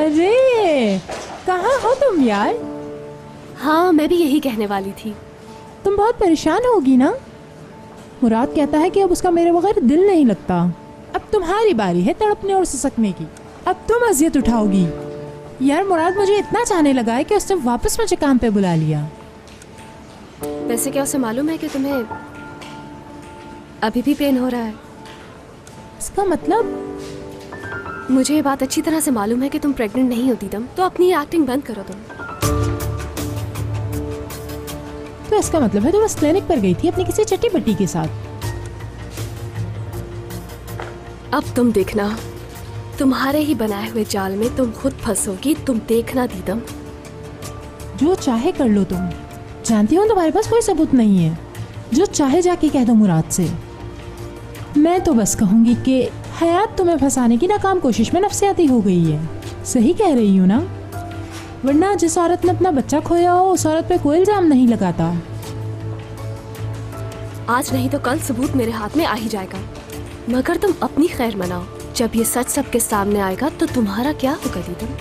अरे कहाँ हो तुम यार? हाँ मैं भी यही कहने वाली थी। तुम बहुत परेशान होगी ना? मुराद कहता है कि अब उसका मेरे बगैर दिल नहीं लगता। अब तुम्हारी बारी है तड़पने और सिसकने की। अब तुम अजियत उठाओगी। यार मुराद मुझे इतना चाहने लगा है कि उसने वापस मुझे काम पे बुला लिया। वैसे क्या उसे मालूम है कि तुम्हें अभी भी पेन हो रहा है? इसका मतलब मुझे ये बात अच्छी तरह से मालूम है कि तुम प्रेग्नेंट नहीं होती दम तो अपनी एक्टिंग बंद करो तुम। तो इसका मतलब है तो बस क्लिनिक पर गई थी अपनी किसी चट्टी बट्टी के साथ। अब तुम देखना। तुम्हारे ही बनाए हुए जाल में तुम खुद फंसोगी तुम देखना दीदम जो चाहे कर लो तुम। जानती हो तुम्हारे पास कोई सबूत नहीं है। जो चाहे जाके कह दो मुराद से। मैं तो बस कहूँगी कि हयात तुम्हें फंसाने की नाकाम कोशिश में नफसियाती हो गई है। सही कह रही हूँ ना? वरना जिस औरत ने अपना बच्चा खोया हो, उस औरत पे कोई इल्ज़ाम नहीं लगाता। आज नहीं तो कल सबूत मेरे हाथ में आ ही जाएगा। मगर तुम अपनी खैर मनाओ। जब ये सच सबके सामने आएगा तो तुम्हारा क्या होगा दीदम